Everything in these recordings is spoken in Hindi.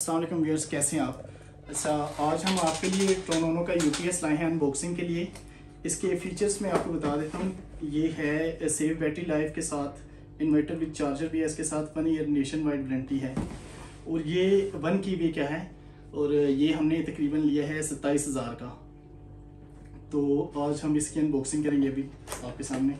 असलम व्यूअर्स कैसे हैं आप? अच्छा आज हम आपके लिए टोनोनो का यू पी एस लाए हैं अनबॉक्सिंग के लिए। इसके फीचर्स मैं आपको बता देता हूँ। ये है सेव बैटरी लाइफ के साथ इन्वर्टर विद चार्जर भी है इसके साथ one year nationwide warranty है। और ये वन की भी क्या है, और ये हमने तकरीबन लिया है सत्ताईस हज़ार का। तो आज हम इसकी अनबॉक्सिंग करेंगे अभी आपके सामने।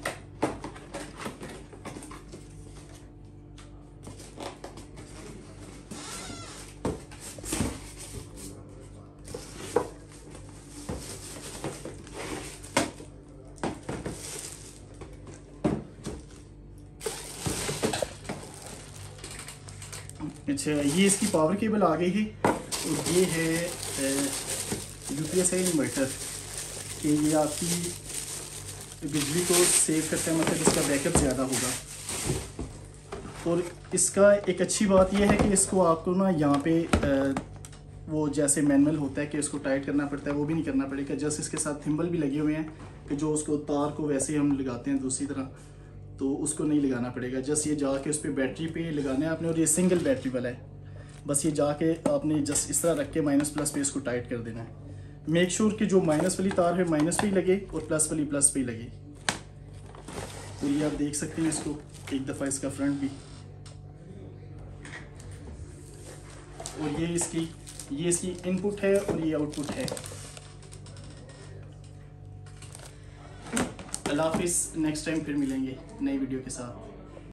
अच्छा ये इसकी पावर केबल आ गई है। और ये है यू पी इन्वर्टर कि ये आपकी बिजली को सेव करता है मतलब इसका बैकअप ज़्यादा होगा। और इसका एक अच्छी बात यह है कि इसको आपको ना यहाँ पे वो जैसे मैनुअल होता है कि इसको टाइट करना पड़ता है, वो भी नहीं करना पड़ेगा। जस्ट इसके साथ थिम्बल भी लगे हुए हैं कि जो उसको तार को वैसे हम लगाते हैं दूसरी तरह। तो उसको नहीं लगाना पड़ेगा। जस्ट ये जाके उस पर बैटरी पे लगाना है आपने, और ये सिंगल बैटरी वाला है। बस ये जाके आपने जस्ट इस तरह रख के माइनस प्लस पे इसको टाइट कर देना है। मेक श्योर sure कि जो माइनस वाली तार है माइनस पे ही लगे, और प्लस वाली प्लस पे ही लगे। तो ये आप देख सकते हैं इसको, एक दफ़ा इसका फ्रंट भी। और ये इसकी ये इसकी इनपुट है, और ये आउटपुट है। अल्लाह हाफिज़ नेक्स्ट टाइम फिर मिलेंगे नई वीडियो के साथ।